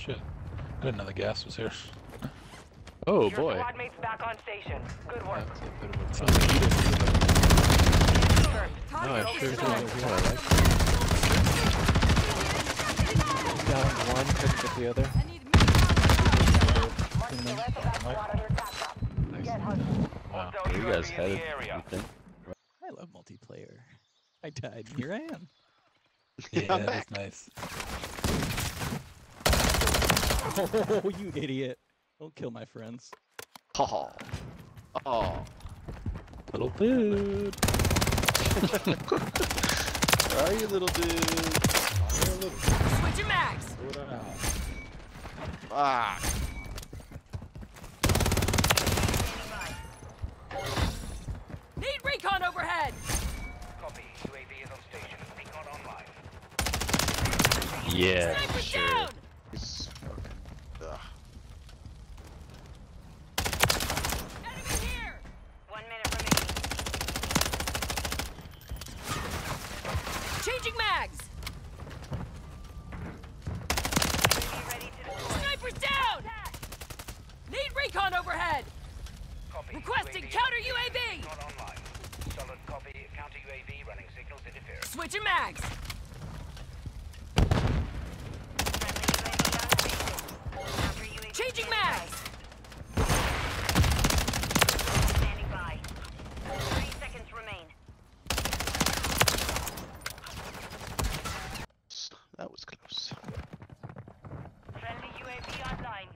shit. I didn't know the gas was here. Oh Your boy. squad mates back on station. Good work. That's a bit of a fun. No, I Target sure do. there. Yeah, I like Down one, couldn't get the other. Marking the rest of that squad under attack up. Nice. Wow. Where you guys headed? You think? I love multiplayer. I died. Here I am. Yeah, I'm that's nice. Oh, you idiot! Don't kill my friends. Ha ha. Oh. Oh. Little dude. Where are you, little dude? Switching mags. Ah. Need recon overhead. Copy. UAV is on station. Recon online. Yeah, Sniper sure. down. He's fucking. Ugh. Enemy here. One minute remaining. Changing mags. Snipers down. Need recon overhead. Copy. Requesting UAV counter on station. UAV. Recon online. Solid copy. Counter UAV running signals interference. Switching mags. Changing mags. Standing by. Three seconds remain. That was close. Friendly UAV online.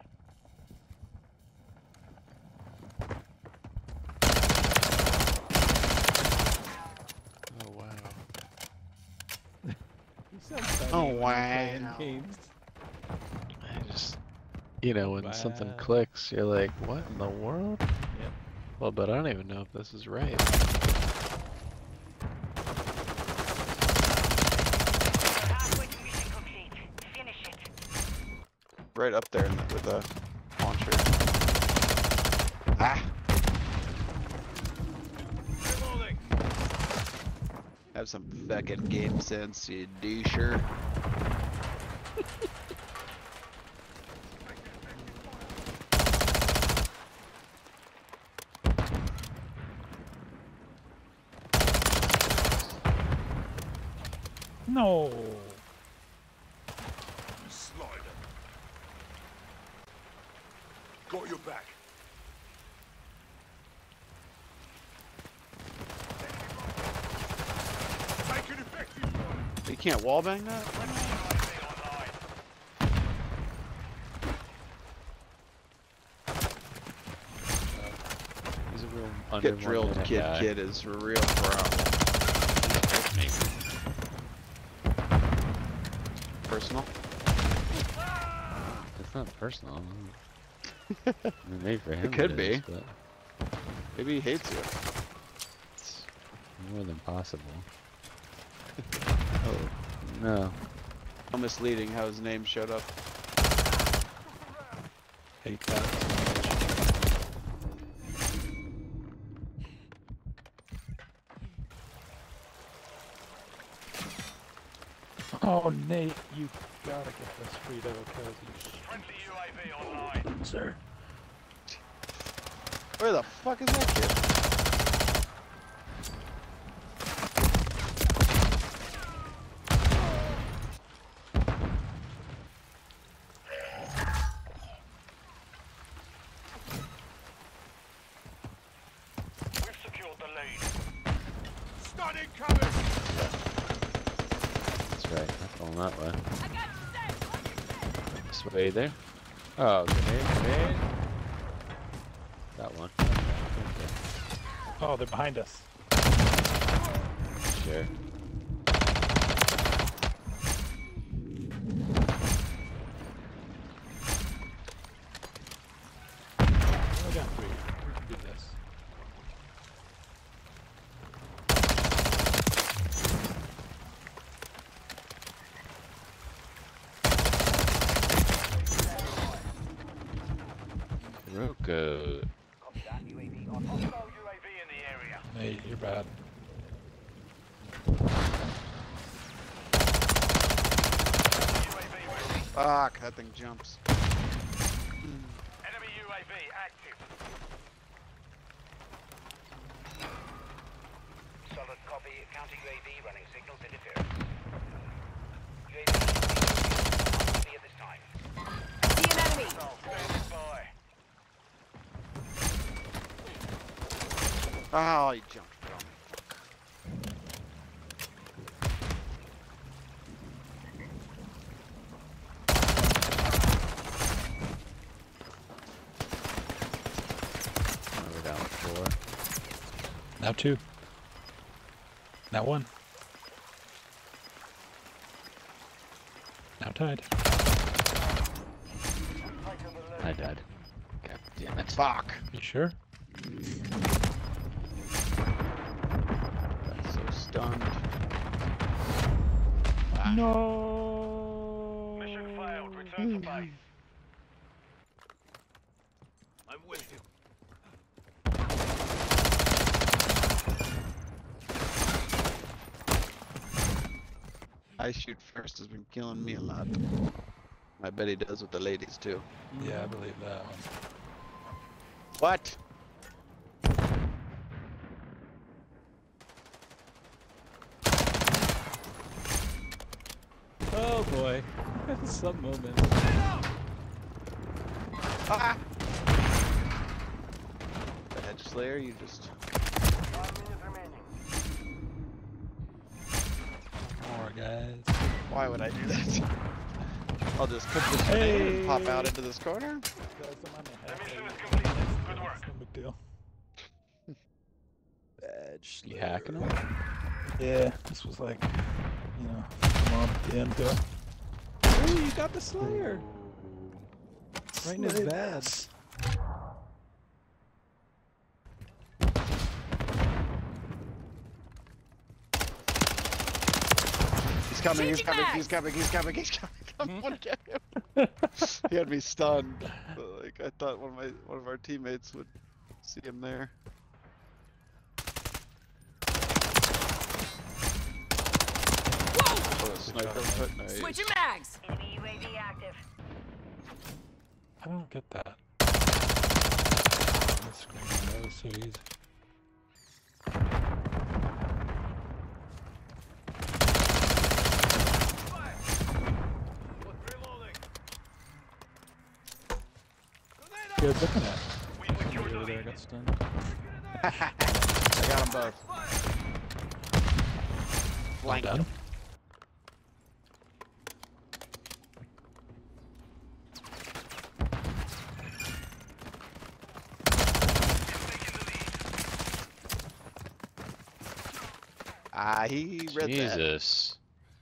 Oh wow. You sound funny when you're playing wow. Games. I just, you know, when something clicks, you're like, what in the world? Yep. Well, but I don't even know if this is right. Halfway to mission complete. Finish it. Right up there in the, with the launcher. Ah. Have some fucking game sense, you doucher. No. Slider. Got your back. Take an effective fire. You can't wallbang that? He's a real Get drilled, kid. guy. Kid is a real problem. Personal. It's not personal. I mean, maybe for him could it be. but Maybe he hates you. it's more than possible. oh no. How misleading how his name showed up. Hate that. Oh, Nate, you gotta get this Frito because Friendly UAV online. you, sir. Where the fuck is that kid? We've secured the lead. Stun incoming! That's right. Not going that way. I got you safe. This way there. Oh, grenade, grenade. Got one. Oh, they're behind us. Sure. I got three. We can do this. Roko. Copy that. UAV on. Hostile UAV in the area. Nate, you're bad. UAV ready. Fuck, that thing jumps. Enemy UAV active. Solid copy. Counter UAV running signals interference. UAV copy at this time. See an enemy. Oh, standing by. Oh, he jumped from me. Now we're down to four. Now two. Now one. Now tied. I died. God damn it. Fuck. You sure? Got so stunned. Ah, No. Mission failed. Return to base. I'm with you. I shoot first has been killing me a lot. I bet he does with the ladies too. Yeah, I believe that one. What? Oh boy. Some moment. Ah! The hedge slayer, you just. Guys. Why would I do that? I'll just put this grenade and pop out into this corner. Guys, I'm on the The halfway mission is point. complete. Good work. It's no big deal. Badge. You hacking them? Yeah, this was like, you know, come on, the end there. Oh, you got the Slayer. Right in his Slay bad. this. He's coming, he's coming, he's coming, he's coming, he's coming. Come on, get him. he had me stunned. but, Like I thought one of my one of our teammates would see him there. Oh, a sniper foot, nice. Switching mags. Enemy UAV active. I don't get that. That screen, that was so easy. Good looking at. The Over there, I got stunned. I got them both. Well Flanked done. him. Ah, he read that. Jesus.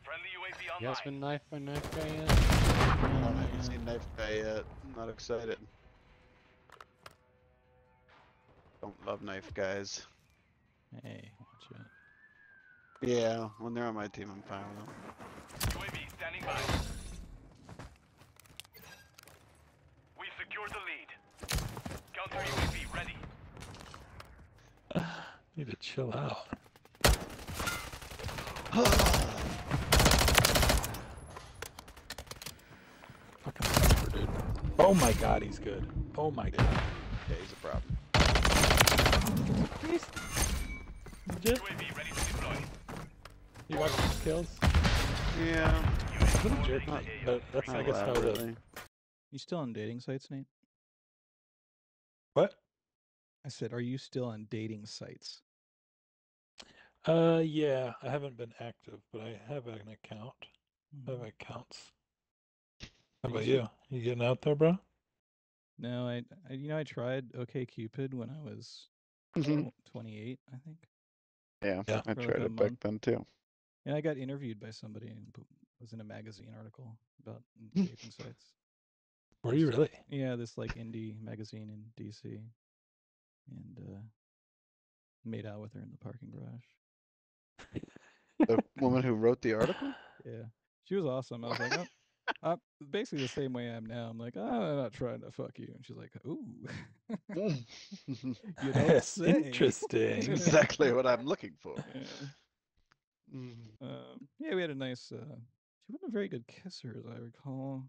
Friendly UAV You guys online. been knife by knife guy yet? I haven't seen knife guy yet. I'm not excited. Don't love knife guys. Hey, watch out. Yeah, when they're on my team, I'm fine with them. UAV standing by. We secured the lead. Counter UAV ready. Need to chill out. Fucking sniper, dude. Oh my god, he's good. Oh my god. Yeah, he's a problem. Legit? UAV ready to deploy. You watch his kills? Yeah, A little jerk, but that's I not guess how it is. elaborately. You still on dating sites, Nate? What? I said, are you still on dating sites? Uh, yeah, I haven't been active, but I have an account. I have Mhm. accounts. How about you? You getting out there, bro? No, I, I, you know, I tried OK Cupid when I was Mhm. 28, I think. Yeah, Yeah. I For like tried a it back month. then too. And I got interviewed by somebody and was in a magazine article about dating sites. Were you really? Yeah, this like indie magazine in DC, and uh, made out with her in the parking garage. The woman who wrote the article? Yeah, she was awesome. I was like, oh, I'm basically the same way I am now. I'm like, oh, I'm not trying to fuck you, and she's like, ooh, you don't say. interesting. exactly what I'm looking for. Yeah. Mm. Um, yeah, we had a nice. Uh, she wasn't a very good kisser, as I recall.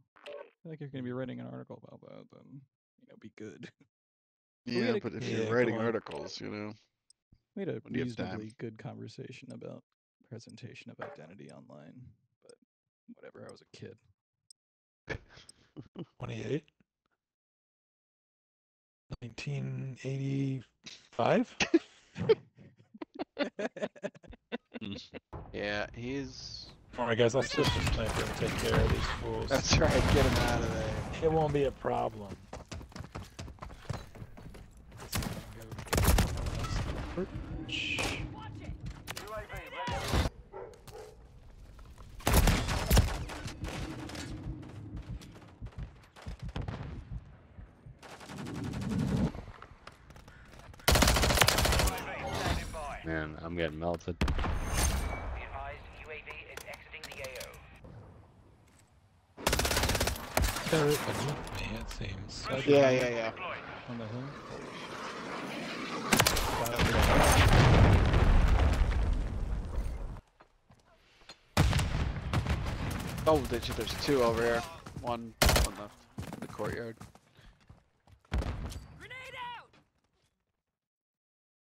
feel like you're gonna be writing an article about that, then you know, be good. we Yeah, had a- but if Yeah, you're go writing articles, you know. We had a When do you have reasonably good conversation about presentation of identity online, but whatever. I was a kid. 28. 1985. Yeah, he's. All right, guys. I'll switch to sniper and take care of these fools. That's right. Get him out of there. It won't be a problem. Standing by. Man, I'm getting melted. Be advised, UAV is exiting the AO. Yeah, it seems. Yeah, yeah, yeah. Deployed. On the hill. Oh, there's, there's two over here. One on the, the courtyard.